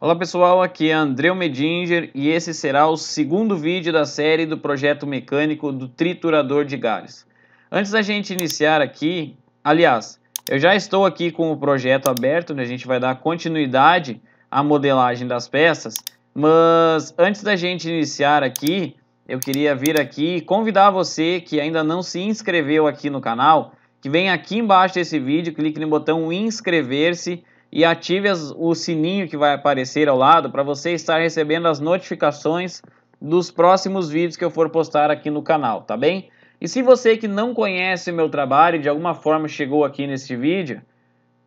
Olá pessoal, aqui é André Medinger e esse será o segundo vídeo da série do projeto mecânico do triturador de galhos. Antes da gente iniciar aqui, aliás, eu já estou aqui com o projeto aberto, onde a gente vai dar continuidade à modelagem das peças, mas antes da gente iniciar aqui, eu queria vir aqui e convidar você que ainda não se inscreveu aqui no canal, que venha aqui embaixo desse vídeo, clique no botão inscrever-se e ative as, o sininho que vai aparecer ao lado para você estar recebendo as notificações dos próximos vídeos que eu for postar aqui no canal, tá bem? E se você que não conhece o meu trabalho, de alguma forma chegou aqui neste vídeo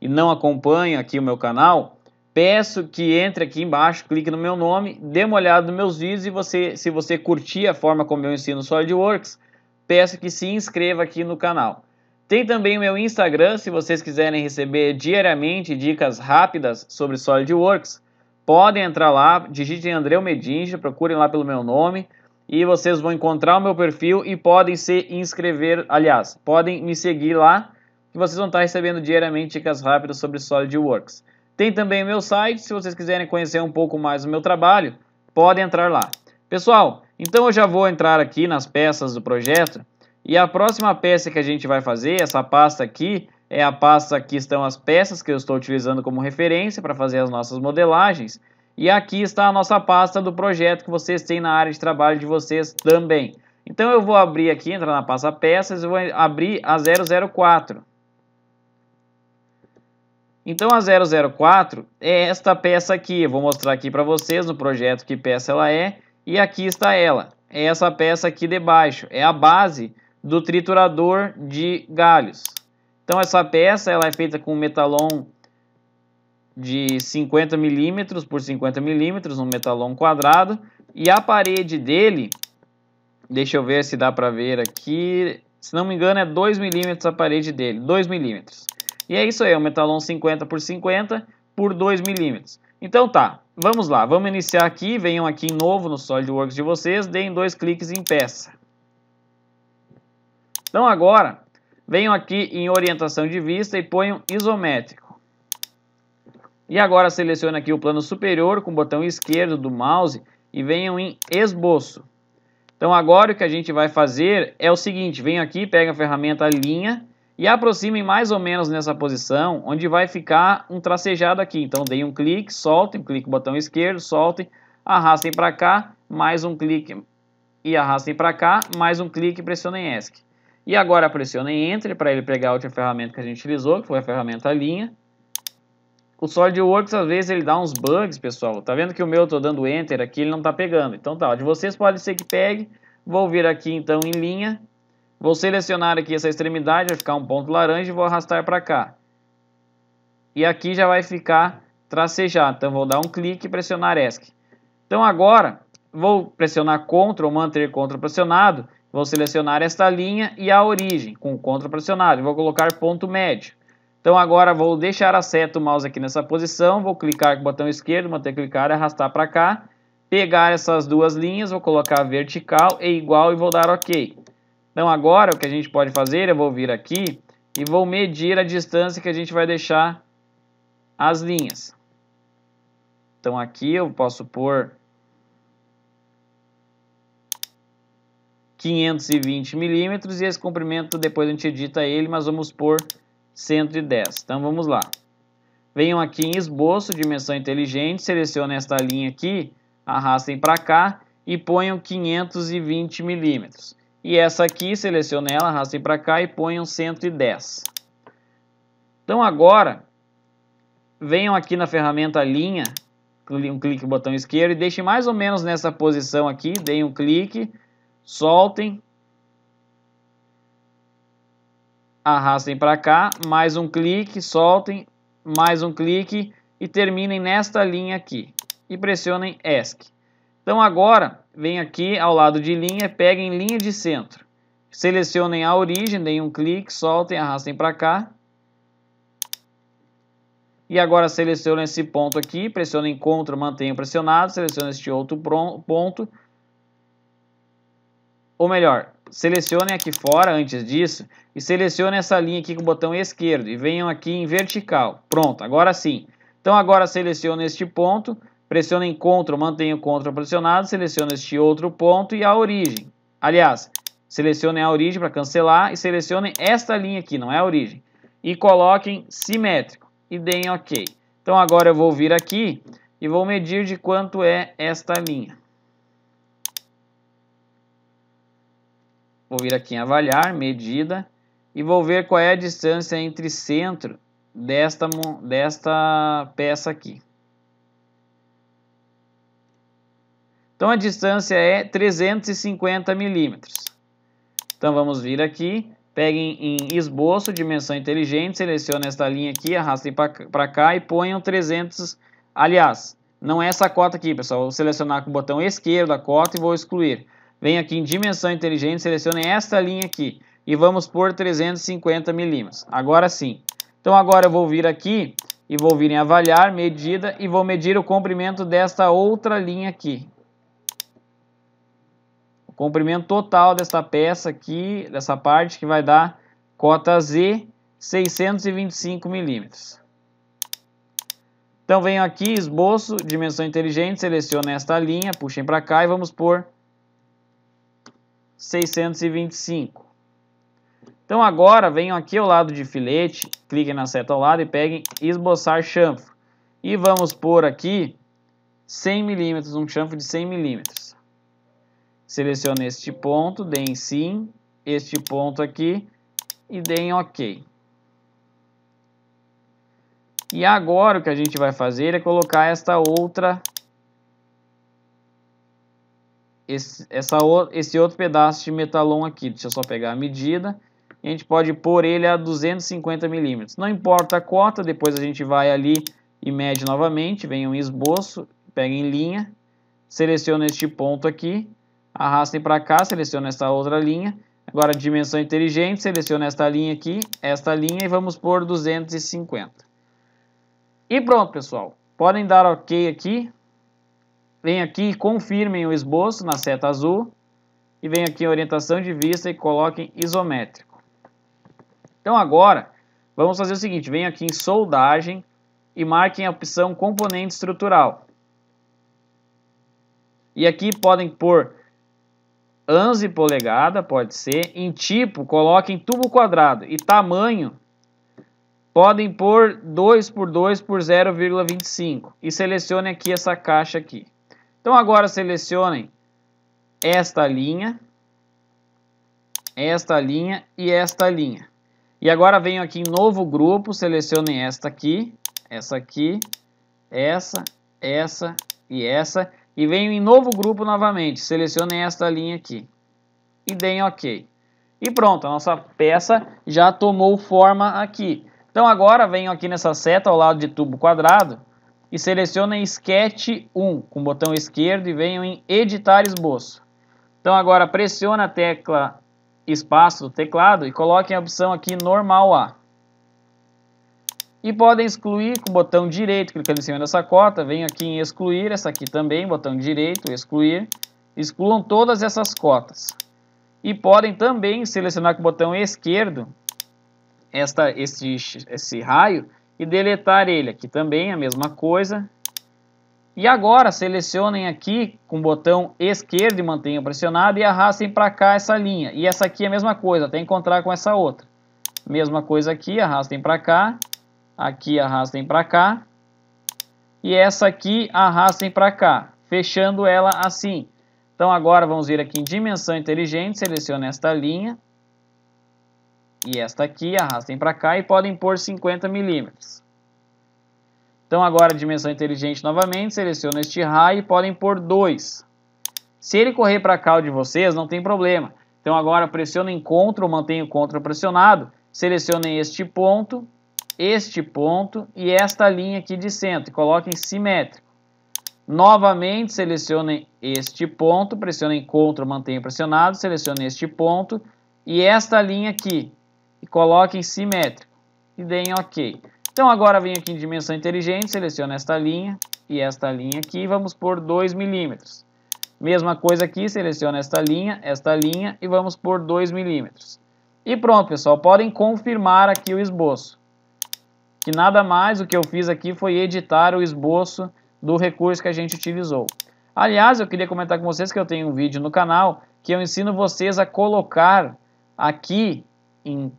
e não acompanha aqui o meu canal, peço que entre aqui embaixo, clique no meu nome, dê uma olhada nos meus vídeos e você, se você curtir a forma como eu ensino SolidWorks, peço que se inscreva aqui no canal. Tem também o meu Instagram, se vocês quiserem receber diariamente dicas rápidas sobre SolidWorks, podem entrar lá, digitem André Medinja, procurem lá pelo meu nome, e vocês vão encontrar o meu perfil e podem se inscrever, aliás, podem me seguir lá, que vocês vão estar recebendo diariamente dicas rápidas sobre SolidWorks. Tem também o meu site, se vocês quiserem conhecer um pouco mais do meu trabalho, podem entrar lá. Pessoal, então eu já vou entrar aqui nas peças do projeto, e a próxima peça que a gente vai fazer, essa pasta aqui, é a pasta que estão as peças que eu estou utilizando como referência para fazer as nossas modelagens. E aqui está a nossa pasta do projeto que vocês têm na área de trabalho de vocês também. Então eu vou abrir aqui, entrar na pasta peças, eu vou abrir a 004. Então a 004 é esta peça aqui, eu vou mostrar aqui para vocês no projeto que peça ela é. E aqui está ela, é essa peça aqui de baixo, é a base do triturador de galhos. Então essa peça ela é feita com metalon de 50 milímetros por 50 milímetros, um metalon quadrado, e a parede dele, deixa eu ver se dá para ver aqui, se não me engano é 2 milímetros a parede dele, 2 milímetros. E é isso aí, é um metalon 50 por 50 por 2 milímetros. Então tá, vamos lá, vamos iniciar aqui, venham aqui em novo no SolidWorks de vocês, deem dois cliques em peça. Então agora, venham aqui em orientação de vista e ponham isométrico. E agora selecione aqui o plano superior com o botão esquerdo do mouse e venham em esboço. Então agora o que a gente vai fazer é o seguinte, venham aqui, pega a ferramenta linha e aproximem mais ou menos nessa posição, onde vai ficar um tracejado aqui. Então deem um clique, soltem, clique no botão esquerdo, soltem, arrastem para cá, mais um clique e arrastem para cá, mais um clique e pressionem ESC. E agora pressionem Enter para ele pegar a outra ferramenta que a gente utilizou, que foi a ferramenta linha o SolidWorks às vezes ele dá uns bugs, pessoal. Tá vendo que o meu eu tô dando Enter aqui, ele não tá pegando. Então tá, de vocês pode ser que pegue. Vou vir aqui então em linha. Vou selecionar aqui essa extremidade, vai ficar um ponto laranja e vou arrastar para cá. E aqui já vai ficar tracejado. Então vou dar um clique e pressionar ESC. Então agora vou pressionar CTRL, manter CTRL pressionado. Vou selecionar esta linha e a origem com CTRL pressionado. Vou colocar ponto médio. Então agora vou deixar a seta o mouse aqui nessa posição, vou clicar com o botão esquerdo, manter clicar e arrastar para cá, pegar essas duas linhas, vou colocar vertical e igual e vou dar OK. Então agora o que a gente pode fazer, eu vou vir aqui e vou medir a distância que a gente vai deixar as linhas. Então aqui eu posso pôr 520 milímetros e esse comprimento depois a gente edita ele, mas vamos pôr 110. Então vamos lá. Venham aqui em esboço, dimensão inteligente, selecionem esta linha aqui, arrastem para cá e ponham 520 milímetros. E essa aqui, selecionem ela, arrastem para cá e ponham 110. Então agora, venham aqui na ferramenta linha, um clique no botão esquerdo e deixem mais ou menos nessa posição aqui, deem um clique, soltem, arrastem para cá, mais um clique, soltem, mais um clique e terminem nesta linha aqui. E pressionem ESC. Então agora, vem aqui ao lado de linha, peguem linha de centro. Selecionem a origem, deem um clique, soltem, arrastem para cá. E agora selecionem esse ponto aqui, pressionem CTRL, mantenham pressionado, selecionem este outro ponto. Ou melhor, selecionem aqui fora antes disso e selecionem essa linha aqui com o botão esquerdo e venham aqui em vertical. Pronto, agora sim. Então agora seleciono este ponto, Pressiona em CTRL, mantenha o CTRL pressionado, seleciona este outro ponto e a origem. Aliás, selecione a origem para cancelar e selecione esta linha aqui, não é a origem. E coloquem simétrico e deem OK. Então agora eu vou vir aqui e vou medir de quanto é esta linha. Vou vir aqui em avaliar, medida, e vou ver qual é a distância entre centro desta, desta peça aqui. Então a distância é 350 milímetros. Então vamos vir aqui, peguem em esboço, dimensão inteligente, selecione esta linha aqui, arrastem para cá e ponham 300, aliás, não é essa cota aqui, pessoal, vou selecionar com o botão esquerdo a cota e vou excluir. Venho aqui em dimensão inteligente, selecione esta linha aqui e vamos por 350 milímetros. Agora sim. Então agora eu vou vir aqui e vou vir em avaliar, medida e vou medir o comprimento desta outra linha aqui. O comprimento total desta peça aqui, dessa parte que vai dar cota Z 625 milímetros. Então venho aqui, esboço, dimensão inteligente, seleciono esta linha, puxem para cá e vamos por 625. Então agora venham aqui ao lado de filete, cliquem na seta ao lado e peguem esboçar chanfro. E vamos pôr aqui 100 milímetros, um chanfro de 100 milímetros. Selecione este ponto, deem sim, este ponto aqui e deem ok. E agora o que a gente vai fazer é colocar esta outra esse, essa, esse outro pedaço de metalon aqui. Deixa eu só pegar a medida. A gente pode pôr ele a 250 milímetros. Não importa a cota, depois a gente vai ali e mede novamente. Vem um esboço, pega em linha, seleciona este ponto aqui, arrastem para cá, seleciona esta outra linha. Agora, dimensão inteligente, seleciona esta linha aqui, esta linha e vamos pôr 250. E pronto, pessoal. Podem dar ok aqui. Vem aqui e confirmem o esboço na seta azul. E vem aqui em orientação de vista e coloquem isométrico. Então agora, vamos fazer o seguinte. Vem aqui em soldagem e marquem a opção componente estrutural. E aqui podem pôr 11 polegada, pode ser. Em tipo, coloquem tubo quadrado. E tamanho, podem pôr 2 por 2 por 0,25. E selecione aqui essa caixa aqui. Então agora selecionem esta linha, esta linha e esta linha. E agora venho aqui em novo grupo, selecionem esta aqui, essa aqui, essa, essa e essa. E venho em novo grupo novamente, selecionem esta linha aqui. E deem OK. E pronto, a nossa peça já tomou forma aqui. Então agora venho aqui nessa seta ao lado de tubo quadrado e selecionem Sketch 1 com o botão esquerdo e venham em Editar Esboço. Então agora pressione a tecla espaço do teclado e coloquem a opção aqui Normal A. E podem excluir com o botão direito, clicando em cima dessa cota, venham aqui em excluir, essa aqui também, botão direito, excluir. Excluam todas essas cotas. E podem também selecionar com o botão esquerdo esta, esse, esse raio e deletar ele. Aqui também a mesma coisa. E agora selecionem aqui com o botão esquerdo e mantenham pressionado e arrastem para cá essa linha. E essa aqui é a mesma coisa, até encontrar com essa outra. Mesma coisa aqui, arrastem para cá. Aqui arrastem para cá. E essa aqui arrastem para cá, fechando ela assim. Então agora vamos vir aqui em dimensão inteligente, selecione esta linha e esta aqui, arrastem para cá e podem pôr 50 milímetros. Então agora dimensão inteligente novamente, seleciono este raio e podem pôr 2. Se ele correr para cá o de vocês, não tem problema. Então agora pressionem CTRL, mantenho o CTRL pressionado, selecionem este ponto, este ponto e esta linha aqui de centro e coloquem simétrico. Novamente selecionem este ponto, pressionem CTRL, mantenho pressionado, selecionem este ponto e esta linha aqui e coloquem simétrico e deem OK. Então agora venho aqui em dimensão inteligente, seleciono esta linha e esta linha aqui e vamos por 2 milímetros. Mesma coisa aqui, seleciono esta linha, esta linha e vamos por 2 milímetros. E pronto, pessoal, podem confirmar aqui o esboço. Que nada mais o que eu fiz aqui foi editar o esboço do recurso que a gente utilizou. Aliás, eu queria comentar com vocês que eu tenho um vídeo no canal que eu ensino vocês a colocar aqui em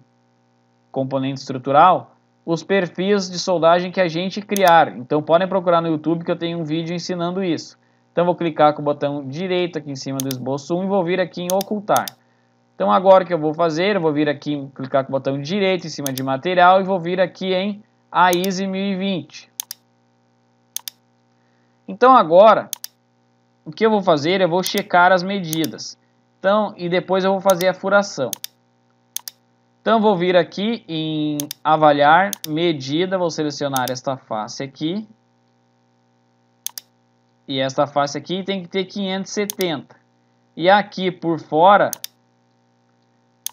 componente estrutural os perfis de soldagem que a gente criar. Então podem procurar no YouTube que eu tenho um vídeo ensinando isso. Então vou clicar com o botão direito aqui em cima do esboço 1 e vou vir aqui em ocultar. Então agora o que eu vou fazer, eu vou vir aqui, clicar com o botão direito em cima de material e vou vir aqui em AISE 1020. Então agora, o que eu vou fazer, eu vou checar as medidas. Então, e depois eu vou fazer a furação. Então vou vir aqui em avaliar, medida, vou selecionar esta face aqui. E esta face aqui tem que ter 570. E aqui por fora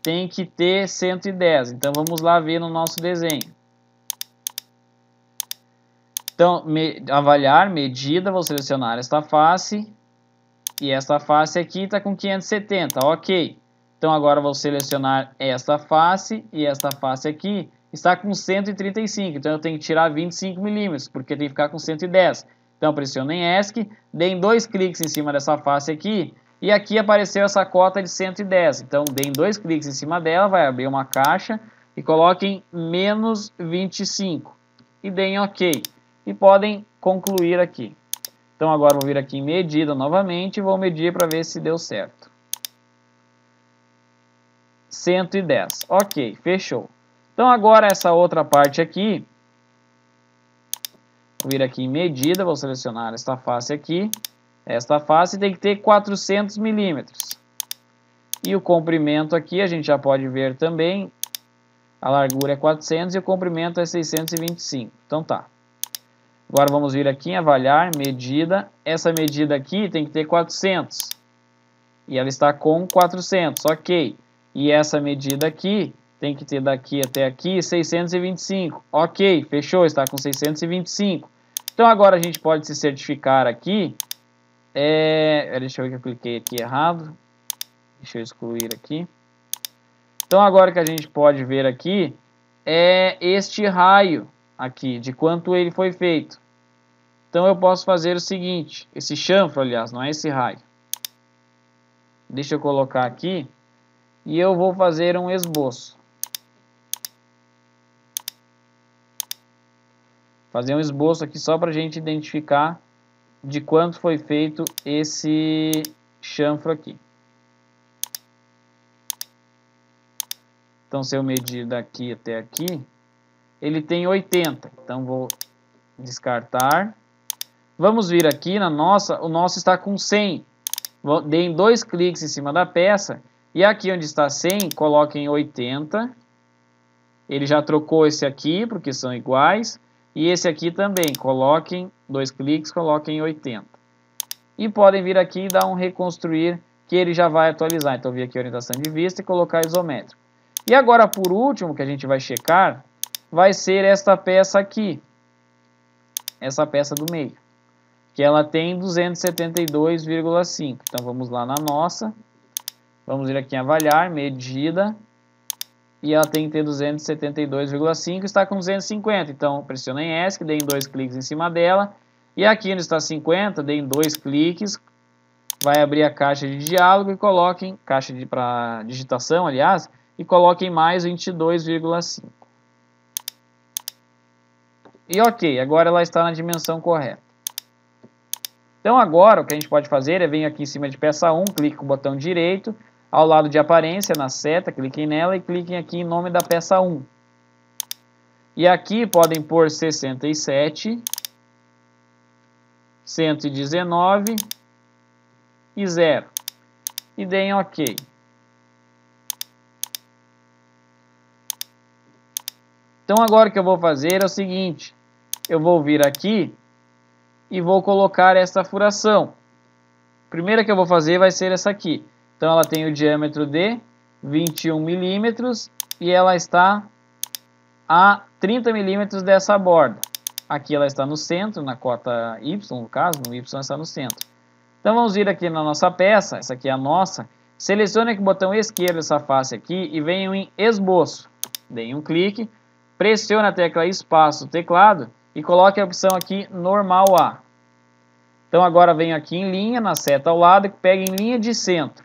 tem que ter 110. Então vamos lá ver no nosso desenho. Então, me, avaliar, medida, vou selecionar esta face. E esta face aqui está com 570, ok. Então agora vou selecionar esta face e esta face aqui está com 135. Então eu tenho que tirar 25 milímetros, porque tem que ficar com 110. Então pressionem ESC, deem dois cliques em cima dessa face aqui e aqui apareceu essa cota de 110. Então, deem dois cliques em cima dela, vai abrir uma caixa e coloquem menos 25. E deem OK. E podem concluir aqui. Então, agora vou vir aqui em medida novamente e vou medir para ver se deu certo. 110. Ok, fechou. Então, agora essa outra parte aqui, vou vir aqui em medida, vou selecionar esta face aqui esta face tem que ter 400 milímetros. E o comprimento aqui a gente já pode ver também. A largura é 400 e o comprimento é 625. Então tá. Agora vamos vir aqui em avaliar, medida. Essa medida aqui tem que ter 400. E ela está com 400, ok. E essa medida aqui tem que ter daqui até aqui 625. Ok, fechou, está com 625. Então agora a gente pode se certificar aqui é, deixa eu ver que eu cliquei aqui errado. Deixa eu excluir aqui. Então agora que a gente pode ver aqui é este raio aqui, de quanto ele foi feito. Então eu posso fazer o seguinte, esse chanfro, aliás, não é esse raio. Deixa eu colocar aqui e eu vou fazer um esboço. Fazer um esboço aqui só para a gente identificar de quanto foi feito esse chanfro aqui. Então, se eu medir daqui até aqui, ele tem 80. Então, vou descartar. Vamos vir aqui na nossa, o nosso está com 100. Deem dois cliques em cima da peça e aqui onde está 100, coloquem 80. Ele já trocou esse aqui, porque são iguais. E esse aqui também, coloquem dois cliques, coloquem 80. E podem vir aqui e dar um reconstruir, que ele já vai atualizar. Então, vir aqui orientação de vista e colocar isométrico. E agora, por último, que a gente vai checar, vai ser esta peça aqui. Essa peça do meio. Que ela tem 272,5. Então, vamos lá na nossa. Vamos vir aqui em avaliar, medida e ela tem que ter 272,5 está com 250. Então, pressionem ESC, deem dois cliques em cima dela. E aqui onde está 50, deem dois cliques. Vai abrir a caixa de diálogo e coloquem, caixa para digitação, aliás, e coloquem mais 22,5. E ok, agora ela está na dimensão correta. Então agora o que a gente pode fazer é vir aqui em cima de peça 1, clique com o botão direito, ao lado de aparência, na seta, cliquem nela e cliquem aqui em nome da peça 1. E aqui podem pôr 67, 119 e 0. E deem OK. Então agora o que eu vou fazer é o seguinte, eu vou vir aqui e vou colocar esta furação. A primeira que eu vou fazer vai ser essa aqui. Então ela tem o diâmetro de 21 milímetros e ela está a 30 milímetros dessa borda. Aqui ela está no centro, na cota Y, no caso, no Y está no centro. Então vamos vir aqui na nossa peça, essa aqui é a nossa. Selecione com o botão esquerdo essa face aqui e venham em esboço. Deem um clique, pressione a tecla espaço do teclado e coloque a opção aqui normal A. Então agora venho aqui em linha, na seta ao lado, e pego em linha de centro.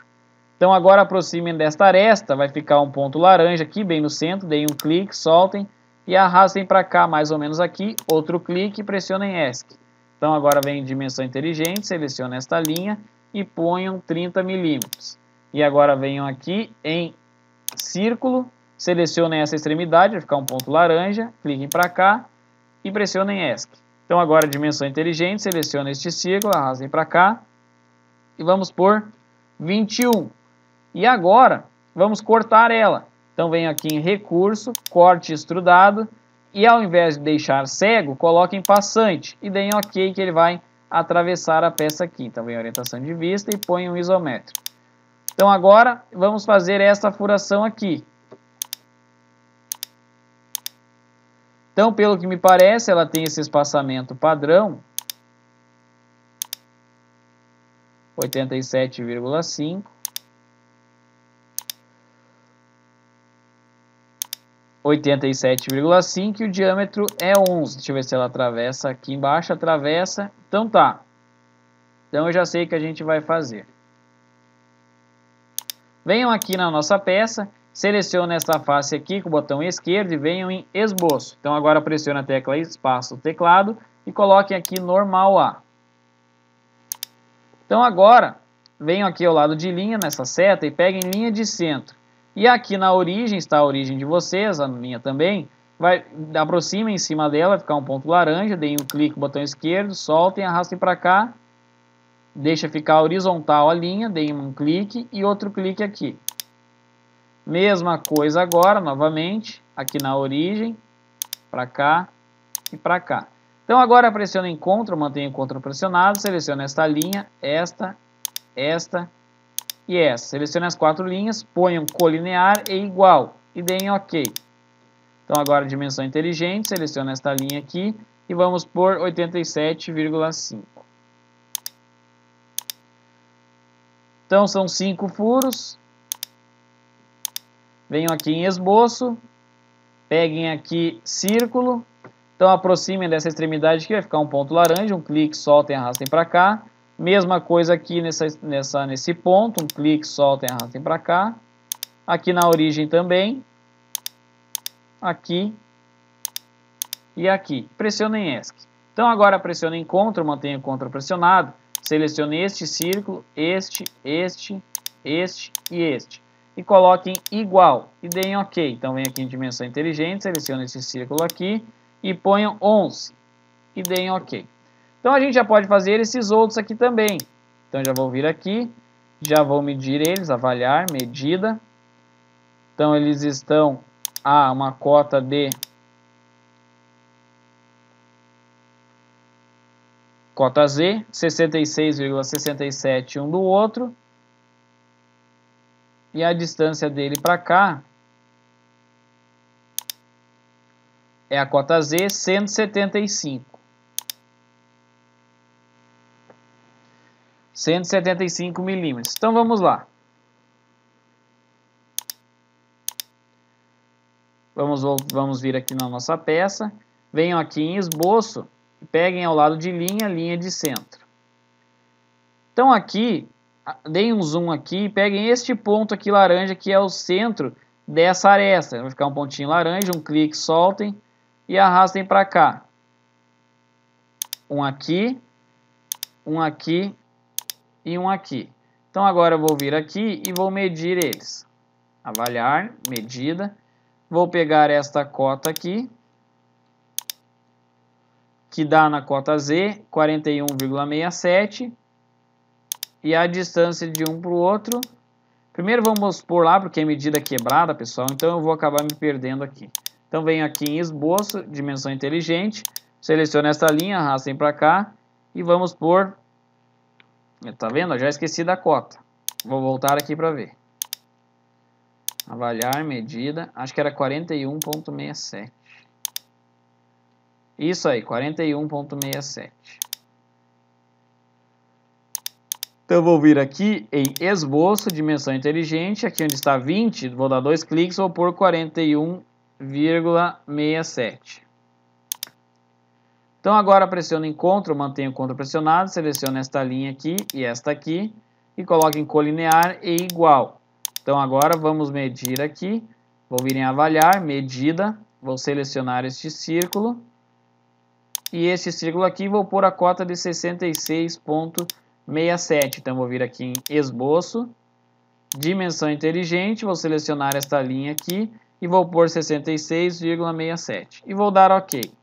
Então agora aproximem desta aresta, vai ficar um ponto laranja aqui, bem no centro, deem um clique, soltem e arrastem para cá, mais ou menos aqui, outro clique e pressionem ESC. Então agora vem em dimensão inteligente, selecione esta linha e ponham 30 milímetros. E agora venham aqui em círculo, selecionem essa extremidade, vai ficar um ponto laranja, cliquem para cá e pressionem ESC. Então agora dimensão inteligente, selecione este círculo, arrastem para cá e vamos por 21. E agora vamos cortar ela. Então venho aqui em recurso, corte extrudado e ao invés de deixar cego, coloque em passante e deem ok que ele vai atravessar a peça aqui. Então vem orientação de vista e põe um isométrico. Então agora vamos fazer esta furação aqui. Então, pelo que me parece, ela tem esse espaçamento padrão 87,5 87,5 e o diâmetro é 11. Deixa eu ver se ela atravessa aqui embaixo, atravessa. Então tá. Então eu já sei que a gente vai fazer. Venham aqui na nossa peça, selecione essa face aqui com o botão esquerdo e venham em esboço. Então agora pressione a tecla espaço do teclado e coloquem aqui normal A. Então agora, venham aqui ao lado de linha nessa seta e peguem linha de centro. E aqui na origem está a origem de vocês, a minha também. Vai, aproxima em cima dela, vai ficar um ponto laranja, deem um clique no botão esquerdo, soltem, arrastem para cá. Deixa ficar horizontal a linha, deem um clique e outro clique aqui. Mesma coisa agora, novamente, aqui na origem, para cá e para cá. Então agora pressione Ctrl, mantenha o Ctrl pressionado, selecione esta linha, esta, esta e essa. Selecione as quatro linhas, ponham colinear e igual e deem OK. Então agora dimensão inteligente, selecione esta linha aqui e vamos por 87,5. Então são cinco furos. Venham aqui em esboço, peguem aqui círculo, então aproximem dessa extremidade aqui, vai ficar um ponto laranja, um clique, soltem, arrastem para cá. Mesma coisa aqui nessa, nessa, nesse ponto, um clique, soltem, arrastem para cá. Aqui na origem também. Aqui. E aqui. Pressionem ESC. Então agora pressionem CTRL, mantenha o CTRL pressionado. Selecione este círculo, este, este, este e este. E coloquem igual. E deem OK. Então vem aqui em dimensão inteligente, selecione esse círculo aqui e ponham 11. E deem OK. Então a gente já pode fazer esses outros aqui também. Então já vou vir aqui, já vou medir eles, avaliar, medida. Então eles estão a uma cota de cota Z, 66,67 um do outro. E a distância dele para cá é a cota Z, 175. 175 milímetros. Então vamos lá. Vamos, vamos vir aqui na nossa peça. Venham aqui em esboço peguem ao lado de linha, linha de centro. Então aqui, deem um zoom aqui peguem este ponto aqui laranja que é o centro dessa aresta. Vai ficar um pontinho laranja, um clique, soltem e arrastem para cá. Um aqui, um aqui e um aqui. Então agora eu vou vir aqui e vou medir eles. Avaliar, medida. Vou pegar esta cota aqui, que dá na cota Z 41,67 e a distância de um para o outro. Primeiro vamos pôr lá, porque é medida quebrada, pessoal, então eu vou acabar me perdendo aqui. Então venho aqui em esboço, dimensão inteligente, seleciono esta linha, arrastem para cá e vamos pôr Tá vendo? Eu já esqueci da cota. Vou voltar aqui para ver. Avaliar, medida. Acho que era 41.67. Isso aí, 41.67. Então eu vou vir aqui em esboço, dimensão inteligente, aqui onde está 20, vou dar dois cliques, vou pôr 41,67. Então agora pressiono em CTRL, mantenho o CTRL pressionado, seleciono esta linha aqui e esta aqui e coloco em colinear e igual. Então agora vamos medir aqui, vou vir em avaliar, medida, vou selecionar este círculo e este círculo aqui vou pôr a cota de 66.67. Então vou vir aqui em esboço, dimensão inteligente, vou selecionar esta linha aqui e vou pôr 66,67 e vou dar OK.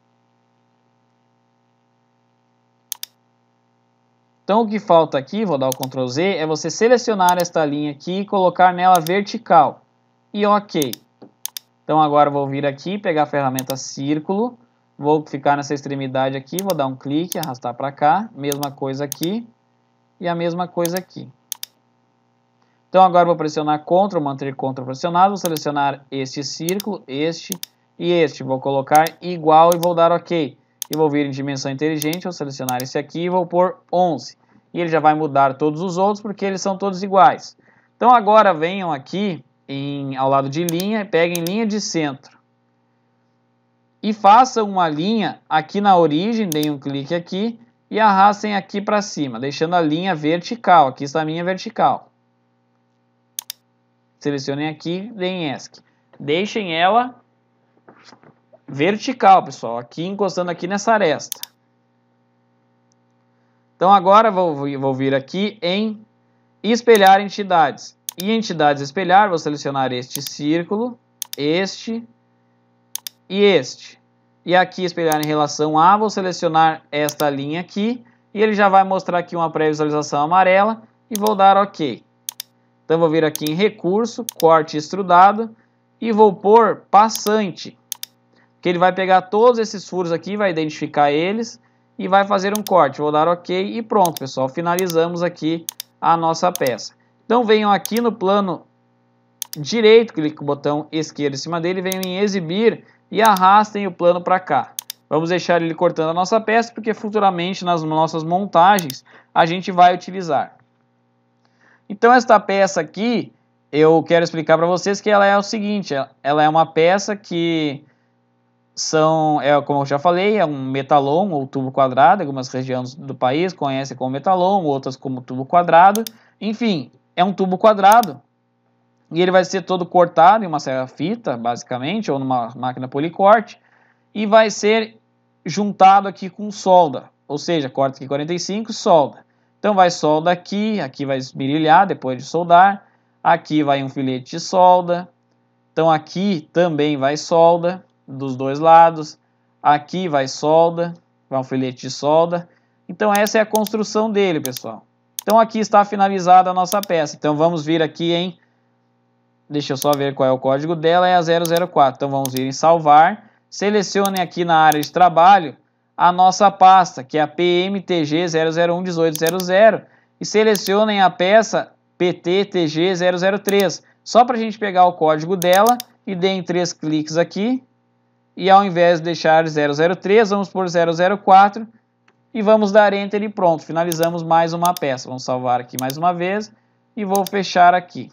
Então o que falta aqui, vou dar o Ctrl Z, é você selecionar esta linha aqui e colocar nela vertical. E OK. Então agora vou vir aqui, pegar a ferramenta círculo, vou ficar nessa extremidade aqui, vou dar um clique, arrastar para cá, mesma coisa aqui e a mesma coisa aqui. Então agora vou pressionar Ctrl, manter Ctrl pressionado, vou selecionar este círculo, este e este. Vou colocar igual e vou dar OK e vou vir em dimensão inteligente, vou selecionar esse aqui e vou pôr 11. E ele já vai mudar todos os outros porque eles são todos iguais. Então agora venham aqui em, ao lado de linha, peguem linha de centro. E façam uma linha aqui na origem, deem um clique aqui e arrastem aqui para cima, deixando a linha vertical. Aqui está a linha vertical. Selecionem aqui, deem ESC. Deixem ela vertical, pessoal, aqui encostando aqui nessa aresta. Então agora vou, vou vir aqui em espelhar entidades. E entidades espelhar, vou selecionar este círculo, este e este. E aqui espelhar em relação a, vou selecionar esta linha aqui e ele já vai mostrar aqui uma pré-visualização amarela e vou dar OK. Então vou vir aqui em recurso, corte extrudado e vou pôr passante que ele vai pegar todos esses furos aqui, vai identificar eles e vai fazer um corte. Vou dar OK e pronto, pessoal. Finalizamos aqui a nossa peça. Então venham aqui no plano direito, clique com o botão esquerdo em cima dele, venham em exibir e arrastem o plano para cá. Vamos deixar ele cortando a nossa peça, porque futuramente nas nossas montagens a gente vai utilizar. Então esta peça aqui, eu quero explicar para vocês que ela é o seguinte, ela é uma peça que são, é, como eu já falei, é um metalon ou tubo quadrado, algumas regiões do país conhecem como metalon, outras como tubo quadrado, enfim, é um tubo quadrado, e ele vai ser todo cortado em uma serra-fita, basicamente, ou numa máquina policorte, e vai ser juntado aqui com solda, ou seja, corta aqui 45, solda. Então vai solda aqui, aqui vai esmerilhar depois de soldar, aqui vai um filete de solda, então aqui também vai solda, dos dois lados. Aqui vai solda, vai um filete de solda. Então essa é a construção dele, pessoal. Então aqui está finalizada a nossa peça. Então vamos vir aqui em... Deixa eu só ver qual é o código dela, é a 004. Então vamos vir em salvar. Selecionem aqui na área de trabalho a nossa pasta, que é a PMTG 0011800. E selecionem a peça PTTG 003. Só para a gente pegar o código dela e deem três cliques aqui e ao invés de deixar 003, vamos por 004 e vamos dar Enter e pronto, finalizamos mais uma peça. Vamos salvar aqui mais uma vez e vou fechar aqui.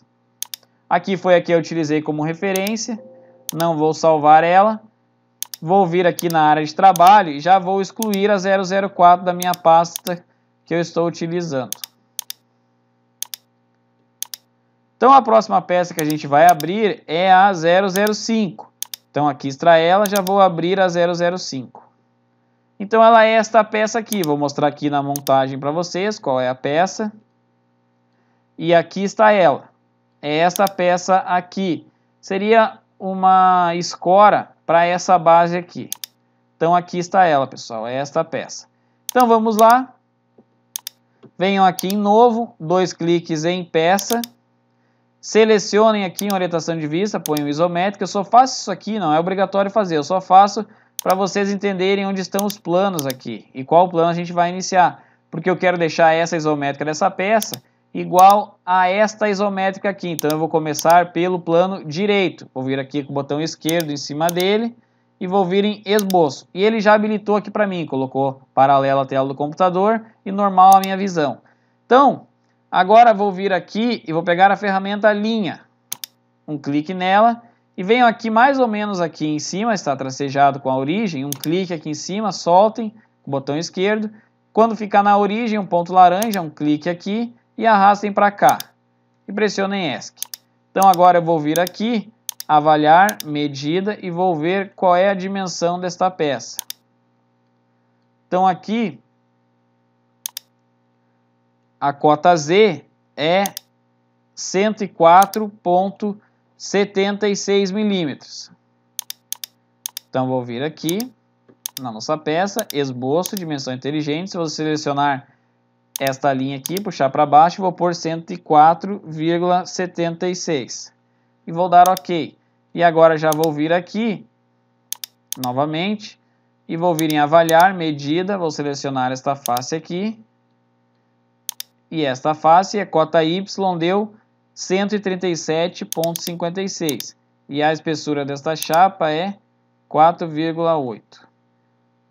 Aqui foi a que eu utilizei como referência, não vou salvar ela. Vou vir aqui na área de trabalho e já vou excluir a 004 da minha pasta que eu estou utilizando. Então a próxima peça que a gente vai abrir é a 005. Então aqui extrair ela, já vou abrir a 005. Então ela é esta peça aqui, vou mostrar aqui na montagem para vocês qual é a peça. E aqui está ela, é esta peça aqui. Seria uma escora para essa base aqui. Então aqui está ela, pessoal, é esta peça. Então vamos lá. Venham aqui em novo, dois cliques em peça. Selecionem aqui em orientação de vista, ponham isométrica. Eu só faço isso aqui, não é obrigatório fazer. Eu só faço para vocês entenderem onde estão os planos aqui e qual plano a gente vai iniciar. Porque eu quero deixar essa isométrica dessa peça igual a esta isométrica aqui. Então eu vou começar pelo plano direito. Vou vir aqui com o botão esquerdo em cima dele e vou vir em esboço. E ele já habilitou aqui para mim, colocou paralelo à tela do computador e normal a minha visão. Então, Agora vou vir aqui e vou pegar a ferramenta linha. Um clique nela e venho aqui mais ou menos aqui em cima, está tracejado com a origem, um clique aqui em cima, soltem, o botão esquerdo. Quando ficar na origem, um ponto laranja, um clique aqui e arrastem para cá. E pressionem ESC. Então agora eu vou vir aqui, avaliar, medida e vou ver qual é a dimensão desta peça. Então aqui, a cota Z é 104,76 milímetros. Então vou vir aqui na nossa peça, esboço, dimensão inteligente, vou selecionar esta linha aqui, puxar para baixo, vou pôr 104,76 e vou dar OK. E agora já vou vir aqui, novamente, e vou vir em avaliar, medida, vou selecionar esta face aqui, e esta face, a cota Y deu 137,56, e a espessura desta chapa é 4,8.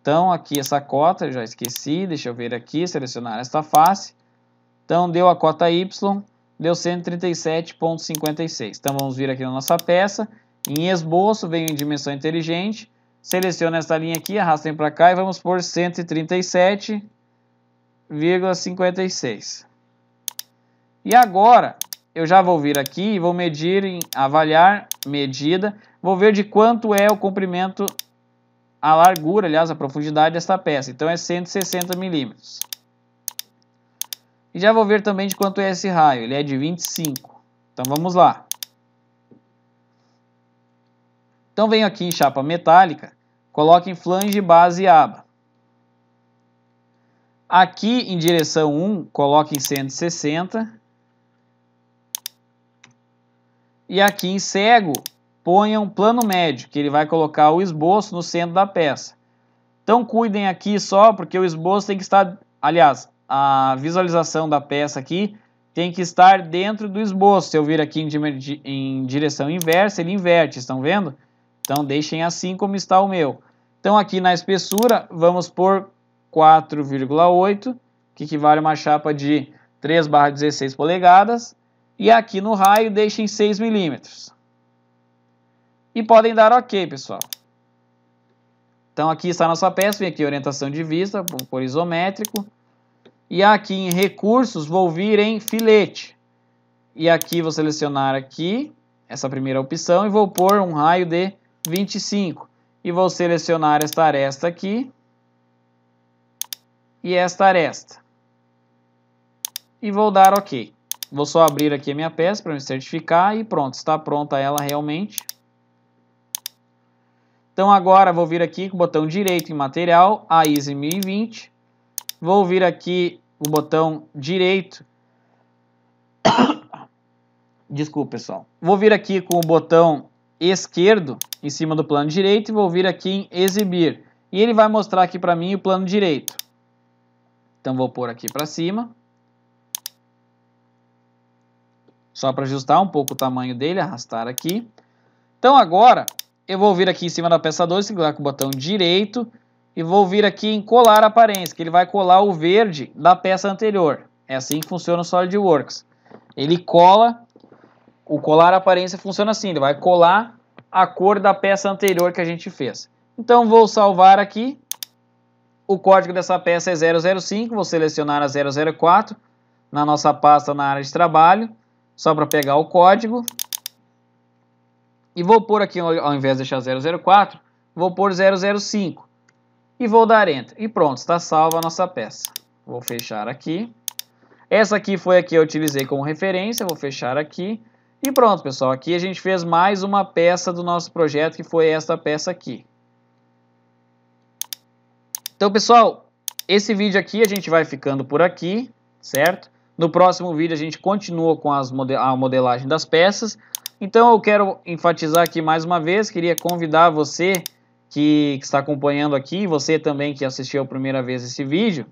Então, aqui essa cota, já esqueci, deixa eu ver aqui, selecionar esta face. Então, deu a cota Y, deu 137,56. Então, vamos vir aqui na nossa peça. Em esboço, venho em dimensão inteligente. Seleciono esta linha aqui, arrastem para cá e vamos por 137,56. E agora, eu já vou vir aqui e vou medir em avaliar medida. Vou ver de quanto é o comprimento a largura, aliás, a profundidade desta peça. Então é 160 milímetros. E já vou ver também de quanto é esse raio. Ele é de 25. Então vamos lá. Então venho aqui em chapa metálica, coloque em flange, base e aba. Aqui em direção 1, coloque em 160. E aqui em cego, ponha um plano médio, que ele vai colocar o esboço no centro da peça. Então cuidem aqui só, porque o esboço tem que estar, aliás, a visualização da peça aqui tem que estar dentro do esboço. Se eu vir aqui em, direção inversa, ele inverte, estão vendo? Então deixem assim como está o meu. Então aqui na espessura, vamos por 4,8, que equivale a uma chapa de 3 16 polegadas. E aqui no raio deixem 6 milímetros e podem dar OK, pessoal. Então aqui está a nossa peça, vem aqui orientação de vista, por isométrico. E aqui em recursos vou vir em filete. E aqui vou selecionar aqui essa primeira opção e vou pôr um raio de 25. E vou selecionar esta aresta aqui e esta aresta. E vou dar OK. Vou só abrir aqui a minha peça para me certificar e pronto, está pronta ela realmente. Então agora vou vir aqui com o botão direito em material, a ISO 1020. Vou vir aqui o botão direito. Desculpa, pessoal. Vou vir aqui com o botão esquerdo em cima do plano direito e vou vir aqui em exibir. E ele vai mostrar aqui para mim o plano direito. Então vou pôr aqui para cima. Só para ajustar um pouco o tamanho dele, arrastar aqui. Então agora eu vou vir aqui em cima da peça 2, clicar com o botão direito e vou vir aqui em colar aparência, que ele vai colar o verde da peça anterior. É assim que funciona o SolidWorks. Ele cola, o colar aparência funciona assim, ele vai colar a cor da peça anterior que a gente fez. Então vou salvar aqui, o código dessa peça é 005, vou selecionar a 004 na nossa pasta na área de trabalho, só para pegar o código. E vou pôr aqui, ao invés de deixar 004, vou pôr 005. E vou dar Enter. E pronto, está salva a nossa peça. Vou fechar aqui. Essa aqui foi a que eu utilizei como referência, vou fechar aqui. E pronto, pessoal, aqui a gente fez mais uma peça do nosso projeto, que foi esta peça aqui. Então, pessoal, esse vídeo aqui a gente vai ficando por aqui, certo? No próximo vídeo a gente continua com as a modelagem das peças. Então eu quero enfatizar aqui mais uma vez, queria convidar você que, que está acompanhando aqui, você também que assistiu a primeira vez esse vídeo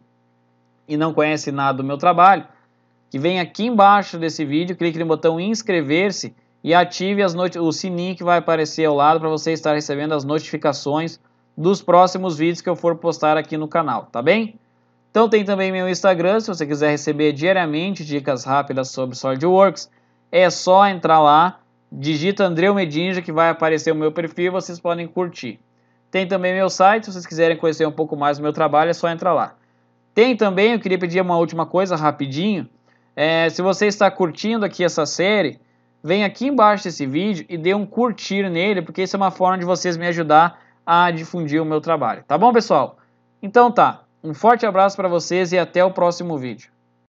e não conhece nada do meu trabalho, que venha aqui embaixo desse vídeo, clique no botão inscrever-se e ative o sininho que vai aparecer ao lado para você estar recebendo as notificações dos próximos vídeos que eu for postar aqui no canal, tá bem? Então tem também meu Instagram, se você quiser receber diariamente dicas rápidas sobre SolidWorks, é só entrar lá digita Andreu Medinja que vai aparecer o meu perfil vocês podem curtir. Tem também meu site, se vocês quiserem conhecer um pouco mais do meu trabalho, é só entrar lá. Tem também, eu queria pedir uma última coisa rapidinho. É, se você está curtindo aqui essa série, vem aqui embaixo desse vídeo e dê um curtir nele, porque isso é uma forma de vocês me ajudar a difundir o meu trabalho. Tá bom, pessoal? Então tá. Um forte abraço para vocês e até o próximo vídeo.